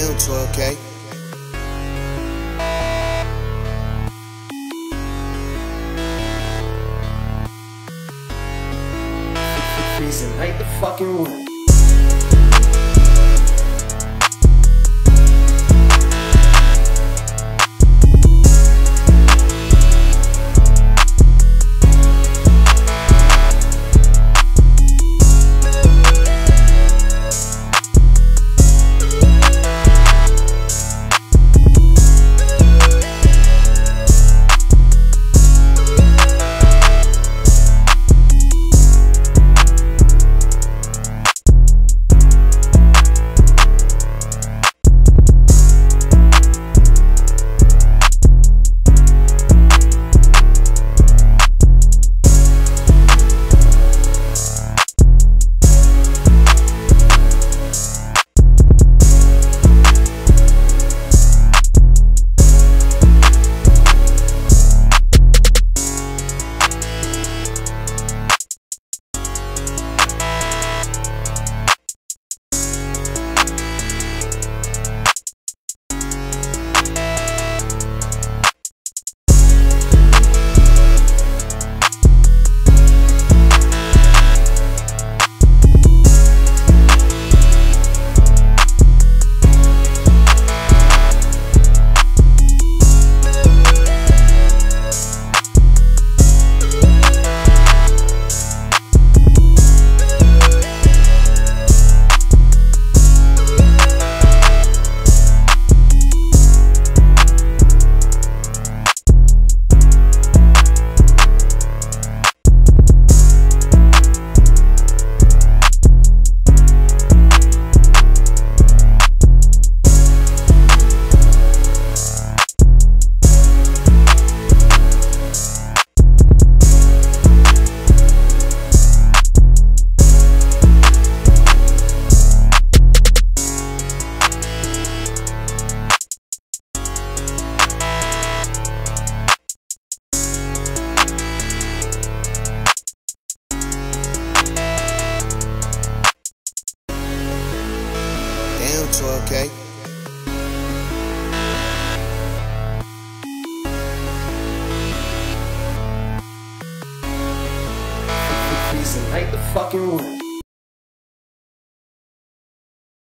Damn, 12K. Freezing like the fucking wind. Damn, 12K. Freezing like the fucking.